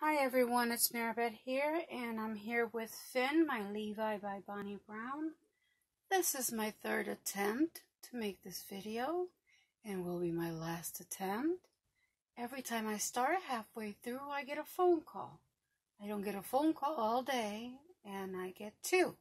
Hi everyone, it's Maribeth here, and I'm here with Finn, my Levi by Bonnie Brown. This is my third attempt to make this video, and will be my last attempt. Every time I start halfway through, I get a phone call. I don't get a phone call all day, and I get two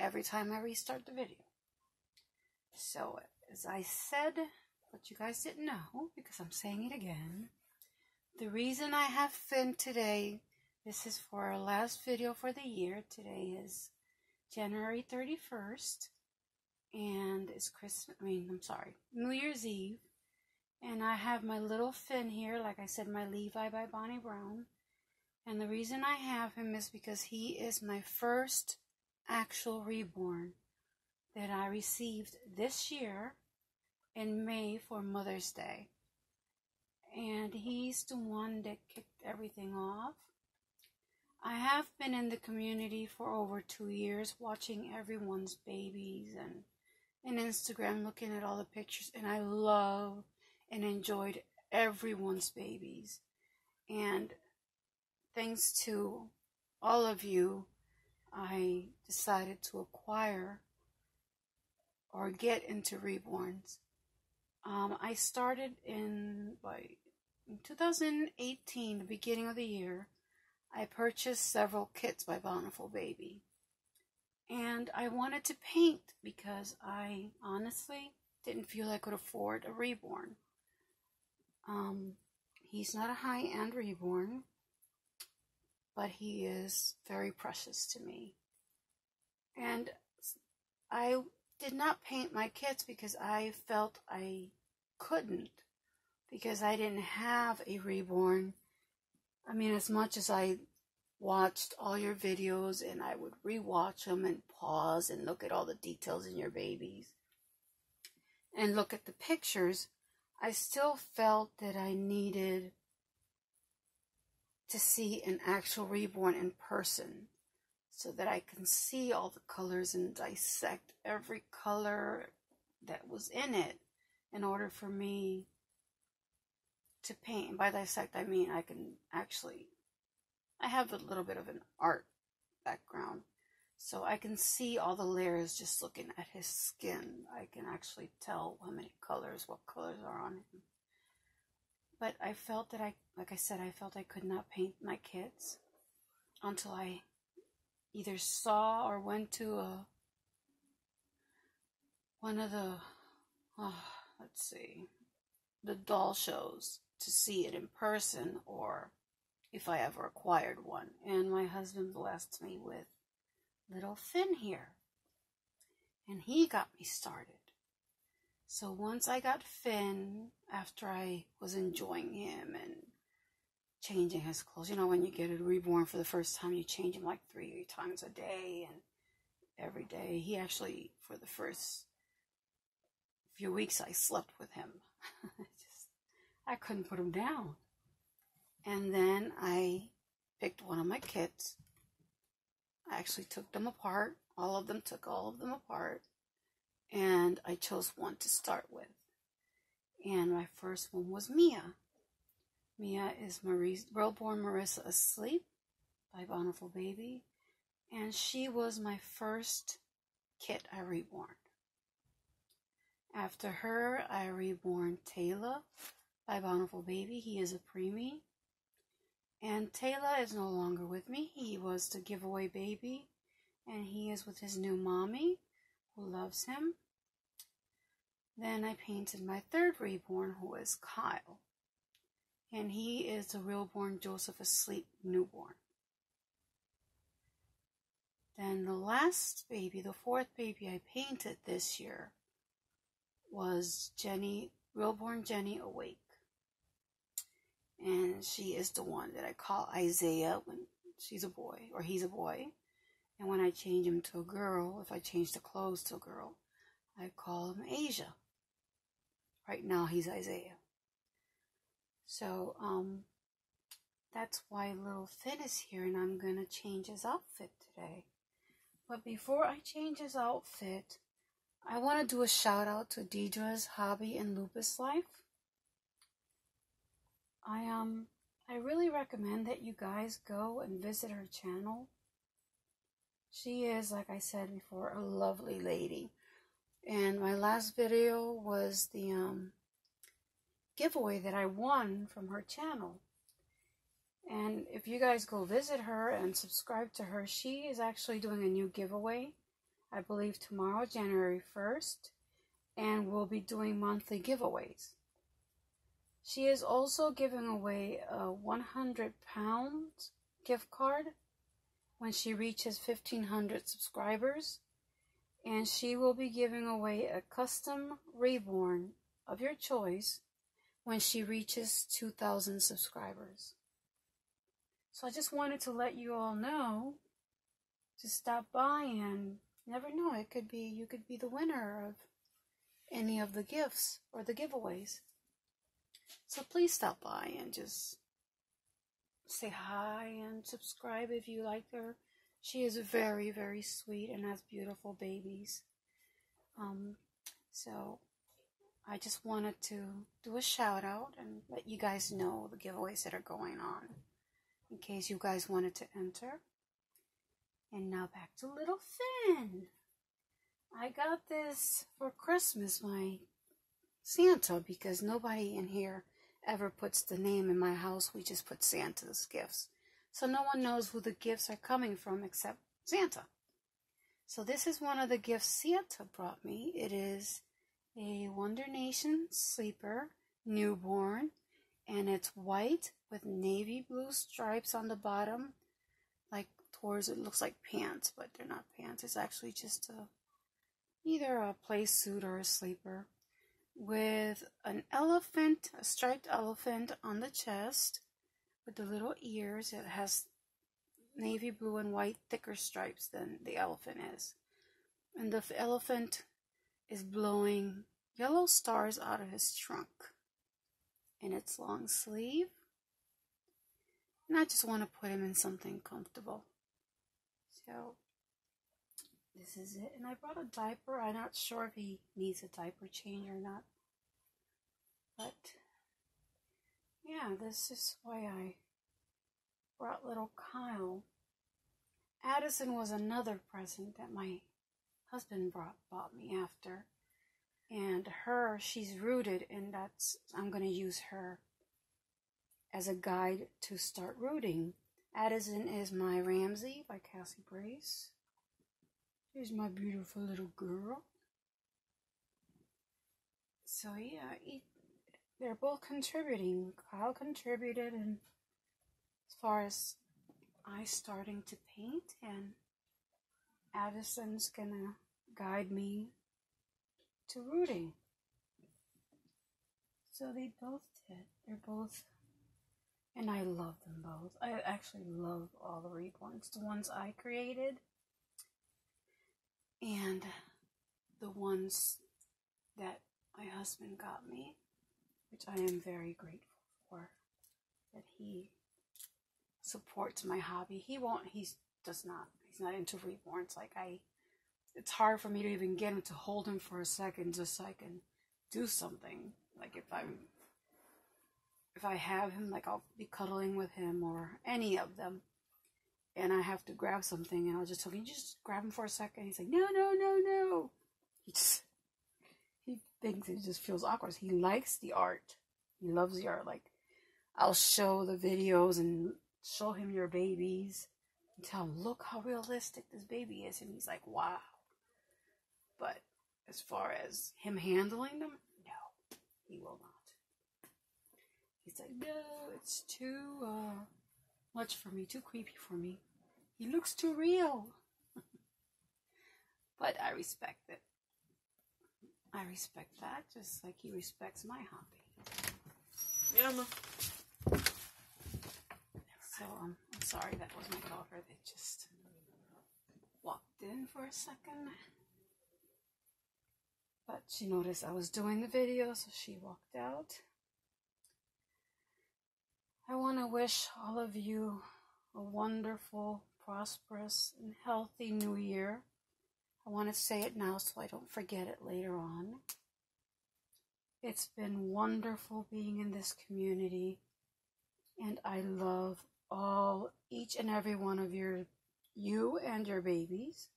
every time I restart the video. So, as I said, but you guys didn't know, because I'm saying it again, the reason I have Finn today, this is for our last video for the year. Today is January 31st, and it's Christmas, I mean, I'm sorry, New Year's Eve. And I have my little Finn here, like I said, my Levi by Bonnie Brown. And the reason I have him is because he is my first actual reborn that I received this year in May for Mother's Day and he's the one that kicked everything off. I have been in the community for over two years watching everyone's babies and in Instagram looking at all the pictures and I love and enjoyed everyone's babies. And thanks to all of you, I decided to acquire or get into reborns. Um, I started in by in 2018, the beginning of the year, I purchased several kits by Bountiful Baby. And I wanted to paint because I honestly didn't feel I could afford a reborn. Um, he's not a high end reborn, but he is very precious to me. And I did not paint my kits because I felt I couldn't because I didn't have a reborn. I mean, as much as I watched all your videos and I would rewatch them and pause and look at all the details in your babies and look at the pictures, I still felt that I needed to see an actual reborn in person so that I can see all the colors and dissect every color that was in it in order for me to paint. By dissect, I mean I can actually, I have a little bit of an art background. So I can see all the layers just looking at his skin. I can actually tell how many colors, what colors are on him. But I felt that I, like I said, I felt I could not paint my kids until I either saw or went to a, one of the, oh, let's see, the doll shows to see it in person or if I ever acquired one. And my husband blessed me with little Finn here. And he got me started. So once I got Finn, after I was enjoying him and changing his clothes, you know, when you get a reborn for the first time, you change him like three times a day and every day. He actually, for the first few weeks, I slept with him. I couldn't put them down. And then I picked one of my kits. I actually took them apart. All of them took all of them apart. And I chose one to start with. And my first one was Mia. Mia is Marie's Worldborn Marissa Asleep by Bountiful Baby. And she was my first kit I reborn. After her, I reborn Taylor by Bountiful Baby. He is a preemie. And Taylor is no longer with me. He was the giveaway baby. And he is with his new mommy, who loves him. Then I painted my third reborn, who is Kyle. And he is a realborn Joseph asleep newborn. Then the last baby, the fourth baby I painted this year, was Jenny, realborn Jenny Awake and she is the one that I call Isaiah when she's a boy or he's a boy. And when I change him to a girl, if I change the clothes to a girl, I call him Asia. Right now he's Isaiah. So, um, that's why little Finn is here and I'm to change his outfit today. But before I change his outfit, I want to do a shout out to Deidre's Hobby and Lupus Life. I um I really recommend that you guys go and visit her channel. She is, like I said before, a lovely lady. And my last video was the um, giveaway that I won from her channel. And if you guys go visit her and subscribe to her, she is actually doing a new giveaway, I believe tomorrow, January 1st, and we'll be doing monthly giveaways. She is also giving away a 100 pounds gift card when she reaches 1500 subscribers. And she will be giving away a custom reborn of your choice when she reaches 2000 subscribers. So I just wanted to let you all know to stop by and never know it could be you could be the winner of any of the gifts or the giveaways. So please stop by and just say hi and subscribe if you like her. She is very, very sweet and has beautiful babies. Um, so I just wanted to do a shout out and let you guys know the giveaways that are going on in case you guys wanted to enter. And now back to little Finn. I got this for Christmas, my Santa, because nobody in here ever puts the name in my house. We just put Santa's gifts. So no one knows who the gifts are coming from except Santa. So this is one of the gifts Santa brought me. It is a Wonder Nation sleeper, newborn, and it's white with navy blue stripes on the bottom, like towards it looks like pants, but they're not pants. It's actually just a either a play suit or a sleeper with an elephant, a striped elephant on the chest with the little ears. It has navy blue and white thicker stripes than the elephant is. And the elephant is blowing yellow stars out of his trunk in its long sleeve. And I just want to put him in something comfortable. So this is it. And I brought a diaper. I'm not sure if he needs a diaper change or not. But, yeah, this is why I brought little Kyle. Addison was another present that my husband brought bought me after. And her, she's rooted, and that's, I'm going to use her as a guide to start rooting. Addison is my Ramsey by Cassie Brace. Here's my beautiful little girl. So yeah, they're both contributing. Kyle contributed, and as far as I starting to paint, and Addison's gonna guide me to rooting. So they both did. They're both, and I love them both. I actually love all the reborns, the ones I created and the ones that my husband got me, which I am very grateful for, that he supports my hobby. He won't, he does not, he's not into reborns. Like I, it's hard for me to even get him to hold him for a second just so I can do something. Like if I'm, if I have him, like I'll be cuddling with him or any of them and I have to grab something, and I'll just tell him, just grab him for a second. He's like, no, no, no, no. He just, he thinks it just feels awkward. He likes the art. He loves the art. Like, I'll show the videos and show him your babies and tell him, look how realistic this baby is. And he's like, wow. But as far as him handling them, no, he will not. He's like, no, it's too, uh, much for me, too creepy for me. He looks too real. but I respect it. I respect that just like he respects my hobby. Yeah, ma. So um, I'm sorry that was my daughter that just walked in for a second. But she noticed I was doing the video, so she walked out. I want to wish all of you a wonderful, prosperous, and healthy new year. I want to say it now so I don't forget it later on. It's been wonderful being in this community. And I love all, each and every one of your, you and your babies.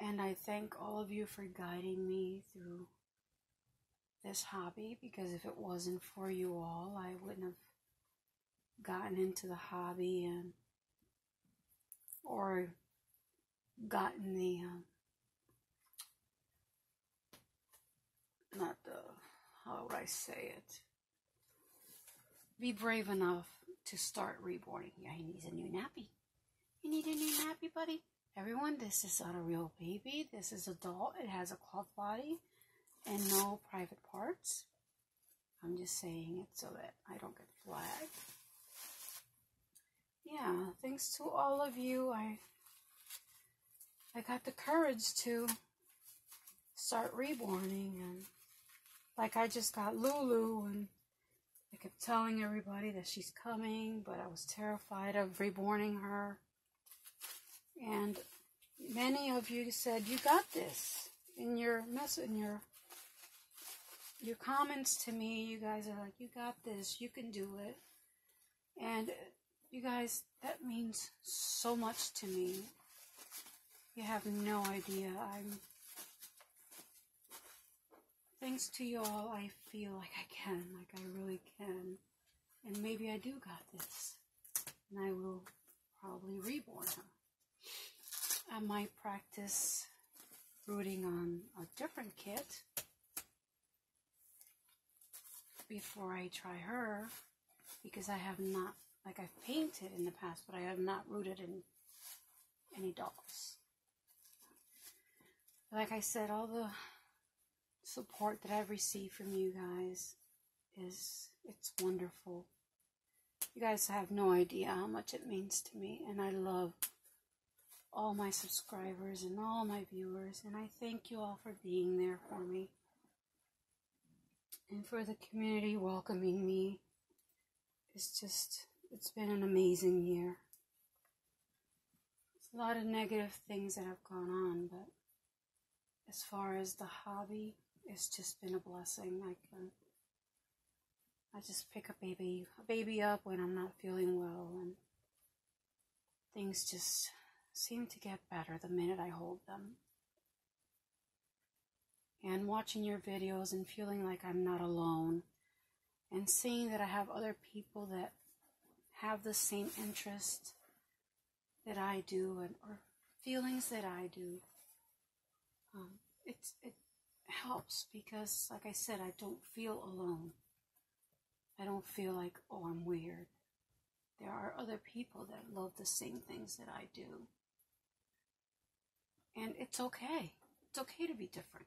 And I thank all of you for guiding me through this hobby because if it wasn't for you all, I wouldn't have gotten into the hobby and or gotten the um, not the how would I say it be brave enough to start reborning. Yeah, he needs a new nappy. You need a new nappy, buddy. Everyone, this is not a real baby. This is adult. It has a cloth body and no private parts. I'm just saying it so that I don't get flagged. Yeah, thanks to all of you, I I got the courage to start reborning and like I just got Lulu and I kept telling everybody that she's coming, but I was terrified of reborning her. And many of you said you got this in your mess in your your comments to me. You guys are like, you got this, you can do it, and you guys that means so much to me. You have no idea. I'm thanks to you all. I feel like I can, like I really can, and maybe I do got this, and I will probably reborn her. I might practice rooting on a different kit before I try her because I have not, like I've painted in the past, but I have not rooted in any dolls. Like I said, all the support that I've received from you guys is, it's wonderful. You guys have no idea how much it means to me, and I love all my subscribers and all my viewers, and I thank you all for being there for me and for the community welcoming me. It's just, it's been an amazing year. A lot of negative things that have gone on, but as far as the hobby, it's just been a blessing. I can, I just pick a baby, a baby up when I'm not feeling well, and things just seem to get better the minute I hold them. And watching your videos and feeling like I'm not alone, and seeing that I have other people that have the same interest that I do, and or feelings that I do. Um, it helps because, like I said, I don't feel alone. I don't feel like, oh, I'm weird. There are other people that love the same things that I do. And it's okay. It's okay to be different.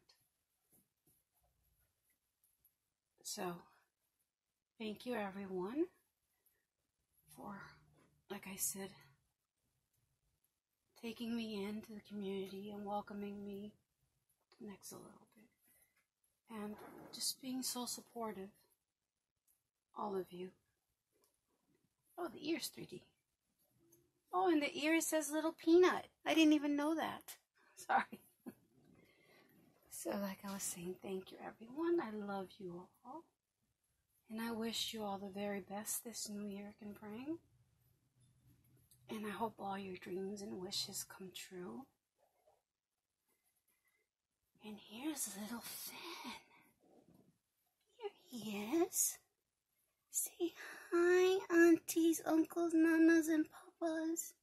So, thank you everyone for, like I said, taking me into the community and welcoming me next a little bit. And just being so supportive. All of you. Oh, the ear's 3D. Oh, and the ear says little peanut. I didn't even know that. Sorry. So, like I was saying, thank you, everyone. I love you all. And I wish you all the very best this new year can bring. And I hope all your dreams and wishes come true. And here's little Finn. Here he is. Say hi, aunties, uncles, nanas, and papas.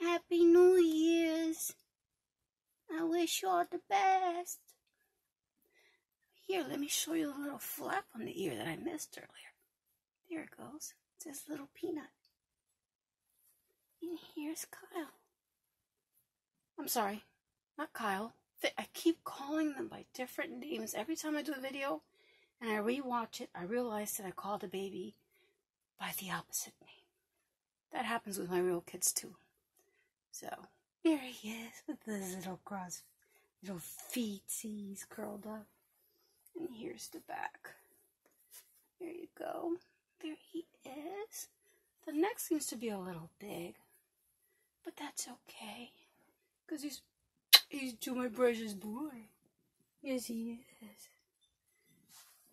Happy New Year's. I wish you all the best. Here, let me show you a little flap on the ear that I missed earlier. There it goes. It says little peanut. And here's Kyle. I'm sorry, not Kyle. I keep calling them by different names every time I do a video and I rewatch it. I realize that I called the baby by the opposite name. That happens with my real kids too. So, there he is with his little cross, little feet. See, he's curled up. And here's the back. There you go. There he is. The neck seems to be a little big, but that's okay. Because he's, he's to my precious boy. Yes, he is.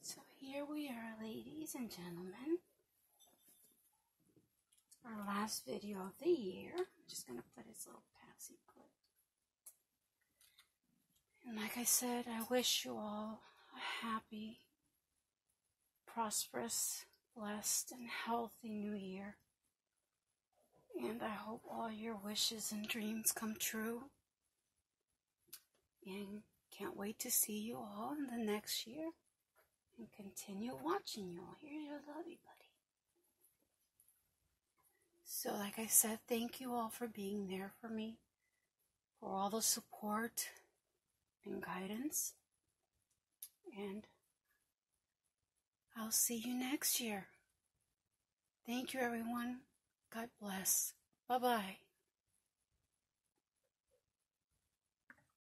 So here we are, ladies and gentlemen. Our last video of the year. I'm just going to put his little clip. And like I said, I wish you all a happy, prosperous, blessed, and healthy new year. And I hope all your wishes and dreams come true. And can't wait to see you all in the next year and continue watching you all. Here's your lovey buddy. So, like I said, thank you all for being there for me, for all the support and guidance. And I'll see you next year. Thank you, everyone. God bless. Bye bye.